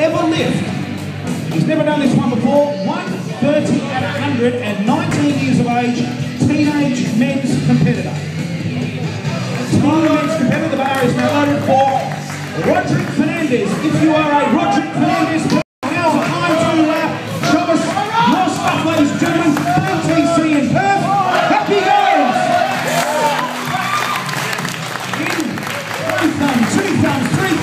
ever lift. He's never done this one before. 130 at 100 at 19 years of age, teenage men's competitor. Teenage men's competitor, the bar is now loaded for Roderick Fernandez. If you are a Roderick Fernandez uh, three thumbs, three